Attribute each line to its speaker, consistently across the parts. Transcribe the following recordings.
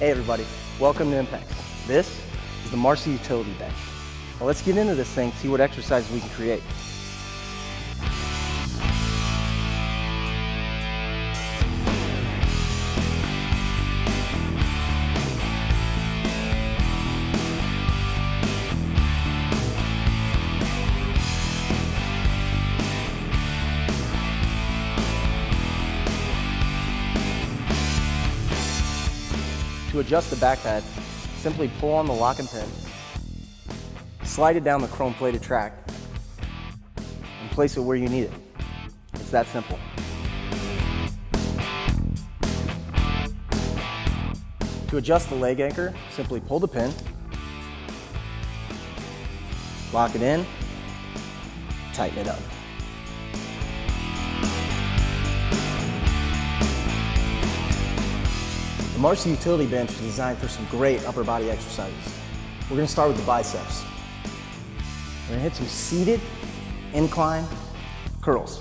Speaker 1: Hey everybody, welcome to Impex. This is the Marcy Utility Bench. Let's get into this thing, see what exercises we can create. To adjust the back pad, simply pull on the locking pin, slide it down the chrome plated track, and place it where you need it. It's that simple. To adjust the leg anchor, simply pull the pin, lock it in, tighten it up. The Marcy Utility Bench is designed for some great upper body exercises. We're gonna start with the biceps. We're gonna hit some seated incline curls.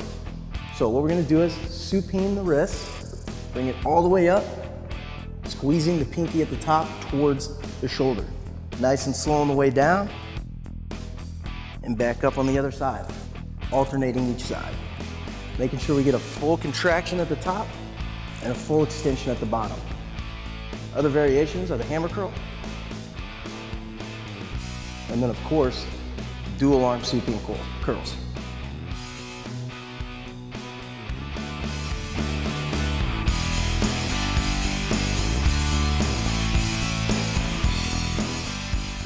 Speaker 1: So what we're gonna do is supine the wrist, bring it all the way up, squeezing the pinky at the top towards the shoulder. Nice and slow on the way down, and back up on the other side, alternating each side. Making sure we get a full contraction at the top and a full extension at the bottom. Other variations are the hammer curl. And then of course, dual arm supine curls.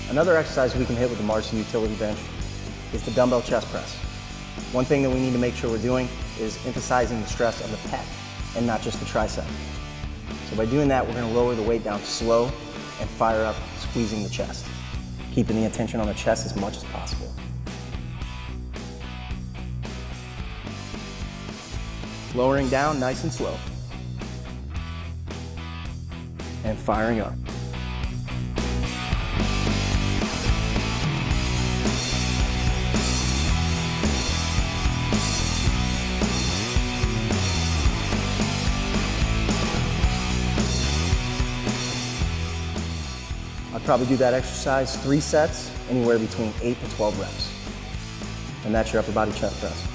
Speaker 1: Another exercise we can hit with the Marcy Utility Bench is the dumbbell chest press. One thing that we need to make sure we're doing is emphasizing the stress on the pec and not just the tricep. So by doing that, we're gonna lower the weight down slow and fire up, squeezing the chest, keeping the attention on the chest as much as possible. Lowering down nice and slow. And firing up. Probably do that exercise three sets, anywhere between 8 to 12 reps. And that's your upper body chest press.